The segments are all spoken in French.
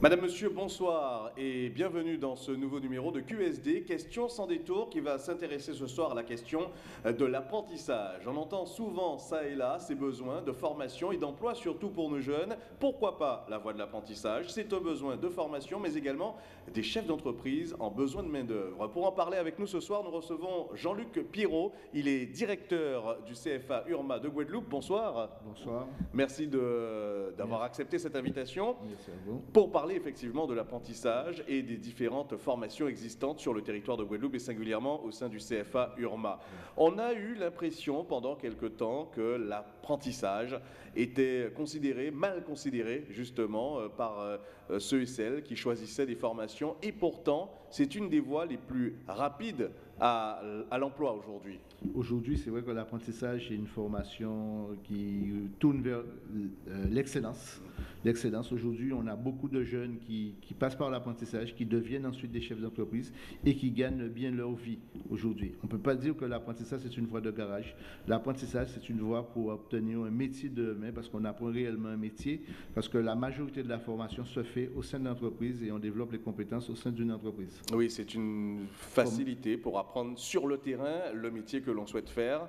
Madame, Monsieur, bonsoir et bienvenue dans ce nouveau numéro de QSD, Question sans détour, qui va s'intéresser ce soir à la question de l'apprentissage. On entend souvent ça et là ces besoins de formation et d'emploi, surtout pour nos jeunes. Pourquoi pas la voie de l'apprentissage? C'est un besoin de formation, mais également des chefs d'entreprise en besoin de main-d'œuvre. Pour en parler avec nous ce soir, nous recevons Jean-Luc Pirot. Il est directeur du CFA URMA de Guadeloupe. Bonsoir. Bonsoir. Merci d'avoir accepté cette invitation. Merci à vous. Pour parler effectivement de l'apprentissage et des différentes formations existantes sur le territoire de Guadeloupe et singulièrement au sein du CFA URMA. On a eu l'impression pendant quelque temps que l'apprentissage était considéré, mal considéré justement euh, par euh, ceux et celles qui choisissaient des formations et pourtant c'est une des voies les plus rapides à, à l'emploi aujourd'hui. Aujourd'hui, c'est vrai que l'apprentissage est une formation qui tourne vers euh, l'excellence. L'excellence. Aujourd'hui, on a beaucoup de jeunes qui, qui passent par l'apprentissage, qui deviennent ensuite des chefs d'entreprise et qui gagnent bien leur vie aujourd'hui. On ne peut pas dire que l'apprentissage, c'est une voie de garage. L'apprentissage, c'est une voie pour obtenir un métier de demain parce qu'on apprend réellement un métier, parce que la majorité de la formation se fait au sein de l'entreprise et on développe les compétences au sein d'une entreprise. Oui, c'est une facilité pour apprendre sur le terrain le métier que l'on souhaite faire.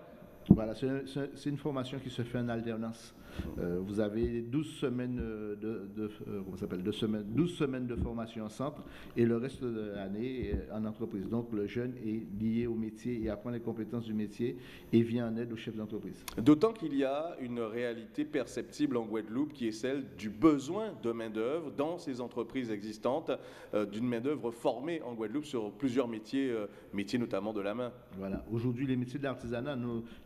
Voilà, c'est une formation qui se fait en alternance. Euh, vous avez 12 semaines de, de euh, comment s'appelle, de semaines, 12 semaines de formation en centre et le reste de l'année en entreprise. Donc le jeune est lié au métier et apprend les compétences du métier et vient en aide au chef d'entreprise. D'autant qu'il y a une réalité perceptible en Guadeloupe qui est celle du besoin de main-d'œuvre dans ces entreprises existantes, euh, d'une main-d'œuvre formée en Guadeloupe sur plusieurs métiers, métiers notamment de la main. Voilà. Aujourd'hui, les métiers de l'artisanat,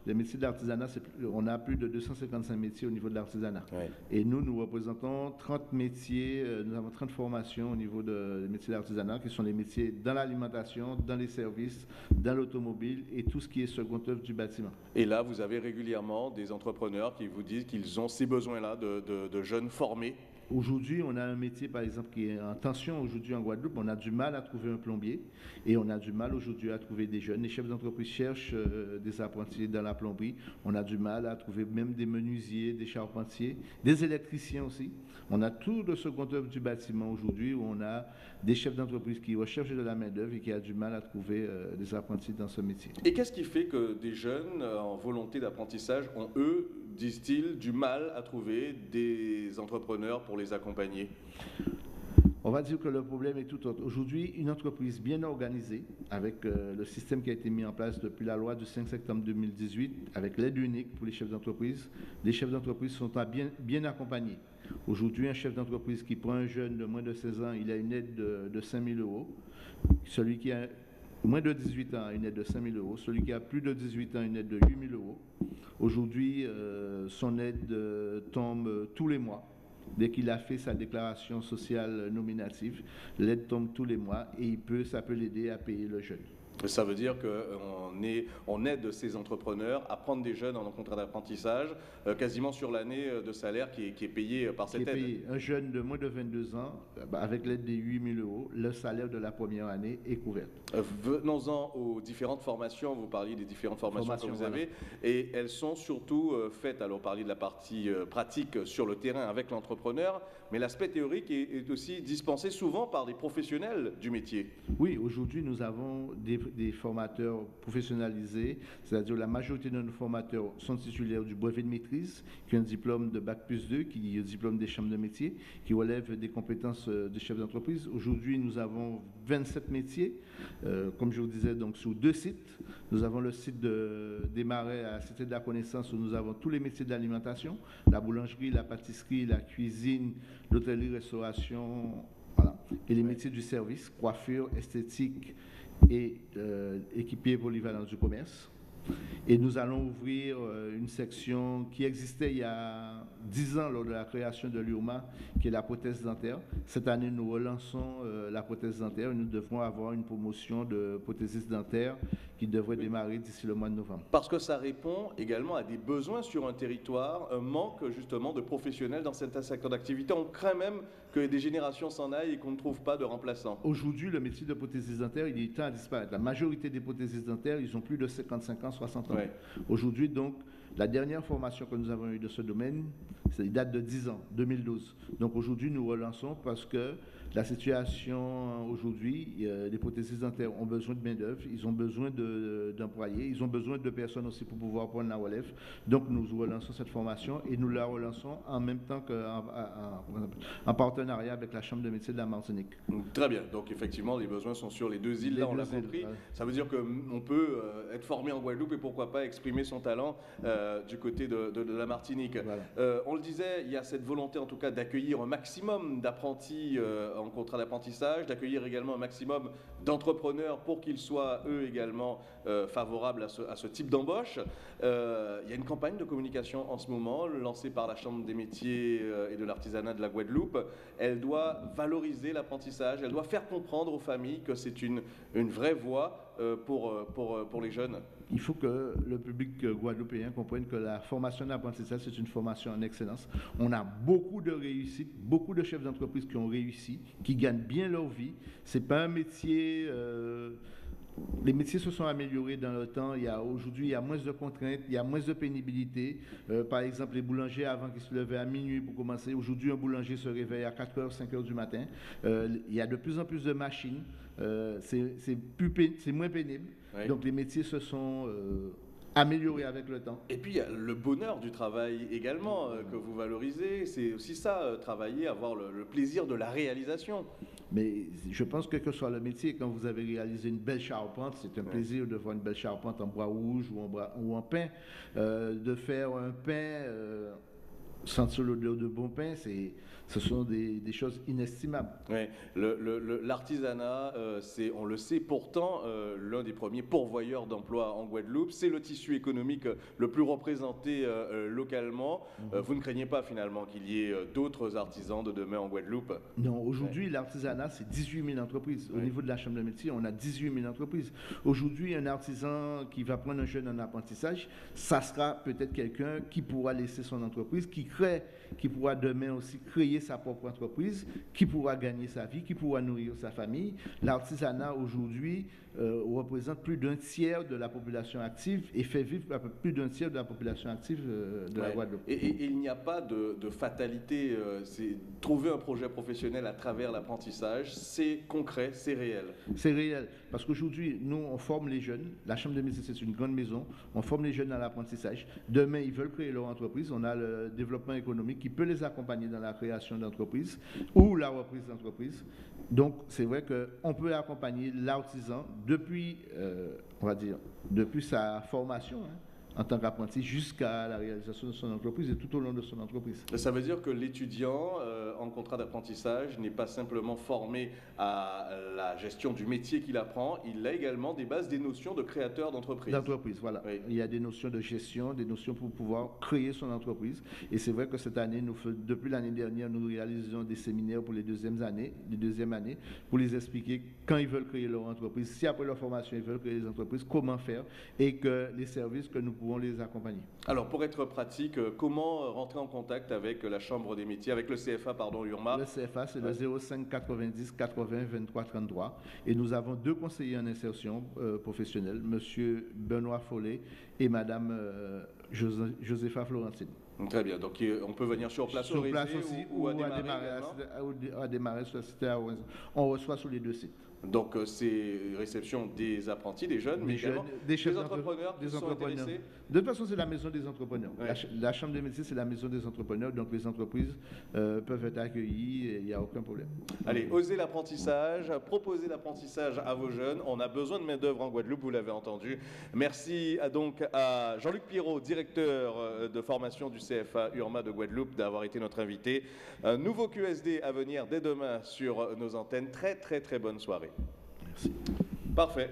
les métiers de l'artisanat, on a plus de 255 métiers au niveau de l'artisanat. Et nous, nous représentons 30 métiers, euh, nous avons 30 formations au niveau de, des métiers de l'artisanat, qui sont les métiers dans l'alimentation, dans les services, dans l'automobile et tout ce qui est second œuvre du bâtiment. Et là, vous avez régulièrement des entrepreneurs qui vous disent qu'ils ont ces besoins-là de, de jeunes formés Aujourd'hui, on a un métier, par exemple, qui est en tension aujourd'hui en Guadeloupe. On a du mal à trouver un plombier et on a du mal aujourd'hui à trouver des jeunes. Les chefs d'entreprise cherchent euh, des apprentis dans la plomberie. On a du mal à trouver même des menuisiers, des charpentiers, des électriciens aussi. On a tout le second œuvre du bâtiment aujourd'hui où on a des chefs d'entreprise qui recherchent de la main-d'œuvre et qui a du mal à trouver euh, des apprentis dans ce métier. Et qu'est-ce qui fait que des jeunes euh, en volonté d'apprentissage ont, eux, disent-ils, du mal à trouver des entrepreneurs pour les accompagner on va dire que le problème est tout autre. Aujourd'hui, une entreprise bien organisée, avec euh, le système qui a été mis en place depuis la loi du 5 septembre 2018, avec l'aide unique pour les chefs d'entreprise, les chefs d'entreprise sont bien, accompagnés. Aujourd'hui, un chef d'entreprise qui prend un jeune de moins de 16 ans, il a une aide de, de 5 000 euros. Celui qui a moins de 18 ans une aide de 5 000 euros. Celui qui a plus de 18 ans une aide de 8 000 euros. Aujourd'hui, euh, son aide euh, tombe tous les mois. Dès qu'il a fait sa déclaration sociale nominative, l'aide tombe tous les mois et il peut, ça peut l'aider à payer le jeune. Ça veut dire qu'on on aide ces entrepreneurs à prendre des jeunes en contrat d'apprentissage, euh, quasiment sur l'année euh, de salaire qui est, payé euh, par cette aide. Un jeune de moins de 22 ans, bah, avec l'aide des 8 000 euros, le salaire de la première année est couvert. Venons-en aux différentes formations. Vous parliez des différentes formations que vous avez, et elles sont surtout faites. Alors, parliez de la partie pratique sur le terrain avec l'entrepreneur, mais l'aspect théorique est, est aussi dispensé souvent par des professionnels du métier. Oui, aujourd'hui, nous avons des des formateurs professionnalisés, c'est-à-dire la majorité de nos formateurs sont titulaires du brevet de maîtrise, qui ont un diplôme de Bac plus 2, qui est un diplôme des chambres de métiers, qui relève des compétences euh, de chef d'entreprise. Aujourd'hui, nous avons 27 métiers, euh, comme je vous disais, donc sur deux sites. Nous avons le site de, des Marais à la Cité de la Connaissance, où nous avons tous les métiers de l'alimentation, la boulangerie, la pâtisserie, la cuisine, l'hôtellerie-restauration, voilà. et les métiers du service, coiffure, esthétique, et euh, équipier polyvalent du commerce. Et nous allons ouvrir euh, une section qui existait il y a 10 ans lors de la création de l'URMA, qui est la prothèse dentaire. Cette année, nous relançons euh, la prothèse dentaire et nous devrons avoir une promotion de prothésistes dentaires qui devrait démarrer d'ici le mois de novembre. Parce que ça répond également à des besoins sur un territoire, un manque justement de professionnels dans certains secteurs d'activité. On craint même que des générations s'en aillent et qu'on ne trouve pas de remplaçants. Aujourd'hui, le métier de prothésiste dentaire, il est temps à disparaître. La majorité des prothésistes dentaires, ils ont plus de 55 ans, 60 ans. Aujourd'hui, donc, La dernière formation que nous avons eue de ce domaine, ça date de 10 ans, 2012. Donc aujourd'hui, nous relançons parce que la situation aujourd'hui, les prothésistes dentaires ont besoin de main-d'œuvre, ils ont besoin d'employés, ils ont besoin de personnes aussi pour pouvoir prendre la relève. Donc nous relançons cette formation et nous la relançons en même temps qu'en en, partenariat avec la Chambre de métier de la Martinique. Très bien. Donc effectivement, les besoins sont sur les deux îles, là on l'a compris. Ça veut dire qu'on peut euh, être formé en Guadeloupe et pourquoi pas exprimer son talent euh, du côté de, la Martinique. Euh, on le disait, il y a cette volonté en tout cas d'accueillir un maximum d'apprentis en contrat d'apprentissage, d'accueillir également un maximum d'entrepreneurs pour qu'ils soient eux également euh, favorables à ce, type d'embauche. Euh, il y a une campagne de communication en ce moment lancée par la Chambre des métiers euh, et de l'artisanat de la Guadeloupe. Elle doit valoriser l'apprentissage, elle doit faire comprendre aux familles que c'est une, une vraie voie pour, pour, pour les jeunes il faut que le public guadeloupéen comprenne que la formation d'apprentissage, c'est une formation en excellence. On a beaucoup de réussites, beaucoup de chefs d'entreprise qui ont réussi, qui gagnent bien leur vie. Ce n'est pas un métier... Euh, les métiers se sont améliorés dans le temps. Il y a aujourd'hui, il y a moins de contraintes, il y a moins de pénibilité. Euh, par exemple, les boulangers avant qui se levaient à minuit pour commencer, aujourd'hui un boulanger se réveille à 4h, 5h du matin. Euh, il y a de plus en plus de machines. Euh, c'est moins pénible. Donc les métiers se sont améliorés avec le temps. Et puis le bonheur du travail également que vous valorisez. C'est aussi ça, travailler, avoir le plaisir de la réalisation. Mais je pense que, que ce soit le métier, quand vous avez réalisé une belle charpente, c'est un plaisir de voir une belle charpente en bois rouge ou en, ou en pain. Euh, de faire un pain euh, sentir l'odeur de bon pain, c'est ce sont des, choses inestimables. Oui, l'artisanat, euh, c'est, on le sait pourtant, euh, l'un des premiers pourvoyeurs d'emplois en Guadeloupe. C'est le tissu économique le plus représenté euh, localement. Mhm. vous ne craignez pas finalement qu'il y ait d'autres artisans de demain en Guadeloupe? Non, aujourd'hui, l'artisanat, c'est 18 000 entreprises. Au niveau de la Chambre de métier, on a 18 000 entreprises. Aujourd'hui, un artisan qui va prendre un jeune en apprentissage, ça sera peut-être quelqu'un qui pourra laisser son entreprise, qui qui pourra demain aussi créer sa propre entreprise, qui pourra gagner sa vie, qui pourra nourrir sa famille. L'artisanat aujourd'hui euh, représente plus d'un tiers de la population active et fait vivre plus d'un tiers de la population active euh, de la Guadeloupe. Et, il n'y a pas de, fatalité, euh, c'est trouver un projet professionnel à travers l'apprentissage, c'est concret, c'est réel. C'est réel, parce qu'aujourd'hui, nous, on forme les jeunes, la Chambre de métiers, c'est une grande maison, on forme les jeunes à l'apprentissage. Demain, ils veulent créer leur entreprise, on a le développement économique qui peut les accompagner dans la création d'entreprise ou la reprise d'entreprise. Donc, c'est vrai qu'on peut accompagner l'artisan depuis, euh, on va dire, depuis sa formation. Hein en tant qu'apprenti jusqu'à la réalisation de son entreprise et tout au long de son entreprise. Ça veut dire que l'étudiant euh, en contrat d'apprentissage n'est pas simplement formé à la gestion du métier qu'il apprend, il a également des bases, des notions de créateur d'entreprise. D'entreprise, voilà. Il y a des notions de gestion, des notions pour pouvoir créer son entreprise. Et c'est vrai que cette année, nous, depuis l'année dernière, nous réalisons des séminaires pour les deuxièmes années, les deuxièmes années, pour les expliquer quand ils veulent créer leur entreprise, si après leur formation ils veulent créer des entreprises, comment faire et que les services que nous les accompagner. Alors, pour être pratique, euh, comment euh, rentrer en contact avec la Chambre des métiers, avec le CFA, pardon, URMA? Le CFA, c'est le 05 90 80 23 33. Et nous avons deux conseillers en insertion euh, professionnelle, Monsieur Benoît Follet et Madame Josepha Florentine. Très bien. Donc, on peut venir sur place sur place aussi ou, à, démarrer, à, démarrer, sur le site On reçoit sur les deux sites. Donc, euh, c'est réception des apprentis, des jeunes, mais également des, des entrepreneurs, des entrepreneurs. De toute façon, c'est la maison des entrepreneurs. La, Chambre des métiers, c'est la maison des entrepreneurs, donc les entreprises euh, peuvent être accueillies il n'y a aucun problème. Allez, osez l'apprentissage, proposez l'apprentissage à vos jeunes. On a besoin de main-d'œuvre en Guadeloupe, vous l'avez entendu. Merci à, donc à Jean-Luc Pierrot, directeur euh, de formation du CFA URMA de Guadeloupe, d'avoir été notre invité. Un nouveau QSD à venir dès demain sur nos antennes. Très, très, très bonne soirée. Merci. Parfait.